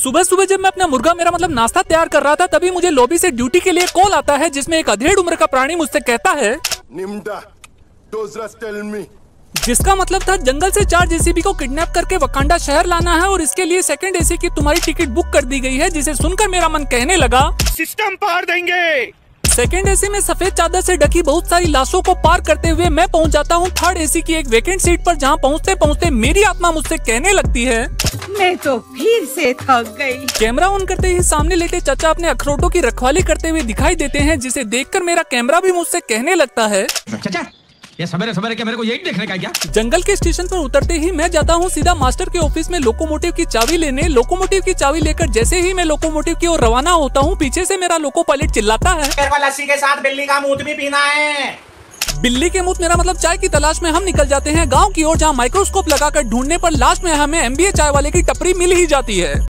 सुबह सुबह जब मैं अपना मुर्गा मेरा मतलब नाश्ता तैयार कर रहा था तभी मुझे लॉबी से ड्यूटी के लिए कॉल आता है जिसमें एक अधेड़ उम्र का प्राणी मुझसे कहता है जिसका मतलब था जंगल से चार जेसीबी को किडनैप करके वकांडा शहर लाना है और इसके लिए सेकंड एसी की तुम्हारी टिकट बुक कर दी गई है जिसे सुनकर मेरा मन कहने लगा सिस्टम पार देंगे। सेकंड एसी में सफ़ेद चादर से ढकी बहुत सारी लाशों को पार करते हुए मैं पहुँच जाता हूँ थर्ड एसी की एक वेकेंट सीट पर जहाँ पहुँचते पहुँचते मेरी आत्मा मुझसे कहने लगती है। मैं तो फिर से थक गई। कैमरा ऑन करते ही सामने लेटे चाचा अपने अखरोटों की रखवाली करते हुए दिखाई देते हैं जिसे देखकर मेरा कैमरा भी मुझसे कहने लगता है। चाचा ये सवेरे सवेरे क्या मेरे को यही देखने का क्या? जंगल के स्टेशन पर उतरते ही मैं जाता हूँ सीधा मास्टर के ऑफ़िस में लोकोमोटिव की चाबी लेने। लोकोमोटिव की चाबी लेकर जैसे ही मैं लोकोमोटिव की ओर रवाना होता हूँ पीछे से मेरा लोको पायलट चिल्लाता है। मेरे को लस्सी के साथ बिल्ली का मूत भी पीना है। बिल्ली के मुँह मेरा मतलब चाय की तलाश में हम निकल जाते हैं गाँव की ओर जहाँ माइक्रोस्कोप लगाकर ढूँढने पर लास्ट में हमें एमबीए चाय वाले की टपरी मिल ही जाती है।